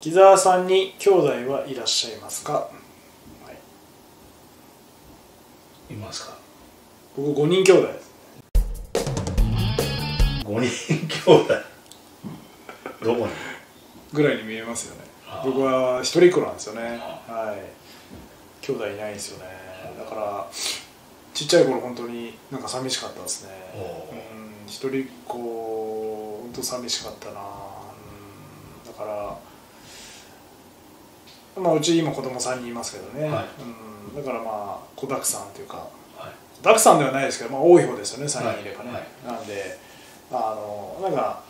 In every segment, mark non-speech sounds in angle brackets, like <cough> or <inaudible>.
木澤さんに兄弟はいらっしゃいますか、はい。ますか？僕5人兄弟。です5人兄弟？どこに？ぐらいに見えますよね。僕は一人っ子なんですよね。はい。兄弟いないんですよね。だからちっちゃい頃本当になんか寂しかったですね。うん一人っ子本当寂しかったな。うんだからまあうち今子供3人いますけどね、はい。うん、だからまあ子だくさんというかはい。たくさんではないですけど、まあ、多い方ですよね3人いればね、はい。なんであのなんか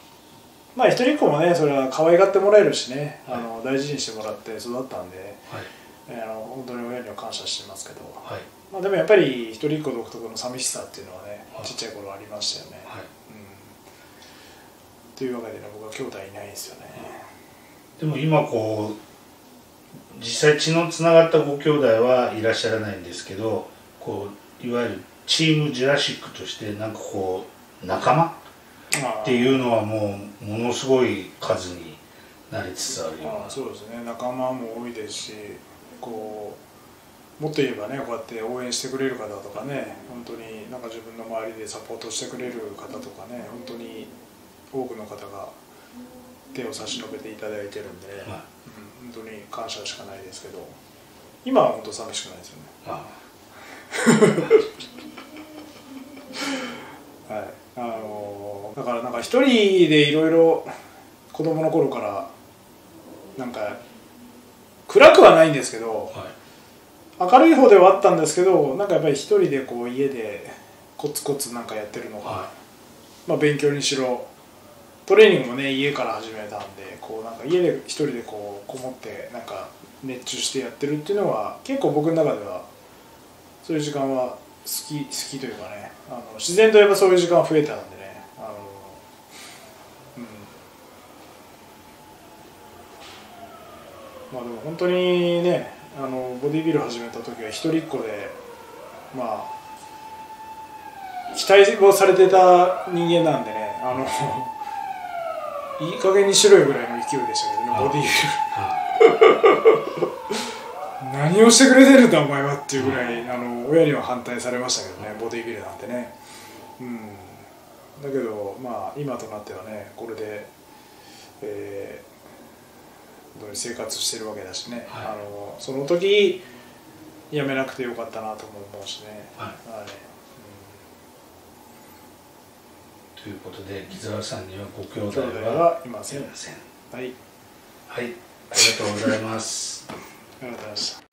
まあ一人っ子もねそれは可愛がってもらえるしね、はい。あの大事にしてもらって育ったんではい。あの本当に親には感謝してますけど、はい。まあ、でもやっぱり一人っ子独特の寂しさっていうのはね、はい。ちっちゃい頃ありましたよね、はい。うん、というわけでね僕は兄弟いないんですよね、でも今こう実際血のつながったご兄弟はいらっしゃらないんですけどこういわゆるチームジュラシックとしてなんかこう仲間っていうのはもうものすごい数になりつつあるような。そうですね。仲間も多いですしこうもっと言えばねこうやって応援してくれる方とかね本当になんか自分の周りでサポートしてくれる方とかね本当に多くの方が手を差し伸べていただいてるんで、はい。うん、本当に感謝しかないですけど今は本当寂しくないですよね。あ <laughs> はい。あのだからなんか一人でいろいろ子供の頃からなんか暗くはないんですけどはい。明るい方ではあったんですけどなんかやっぱり一人でこう家でコツコツなんかやってるのが、はまあ、勉強にしろトレーニングもね家から始めたんでこうなんか家で一人でこうこもってなんか熱中してやってるっていうのは結構僕の中ではそういう時間は好き好きというかねあの自然とやっぱそういう時間は増えたんでねあの、うん、まあでも本当にねあのボディビル始めた時は一人っ子でまあ期待をされてた人間なんでねあのいい加減にしろよぐらいの勢いでしたけどねあボディビルは何をしてくれてるんだお前はっていうぐらい、あの親には反対されましたけどねボディビルなんてね。うん。だけどまあ今となってはねこれでえー生活してるわけだしね、はい。あのその時やめなくてよかったなとも思うしね。はい。はい、ということで木澤さんにはご兄うん、弟はいません。はい。はい。ありがとうございます。ありがとうございました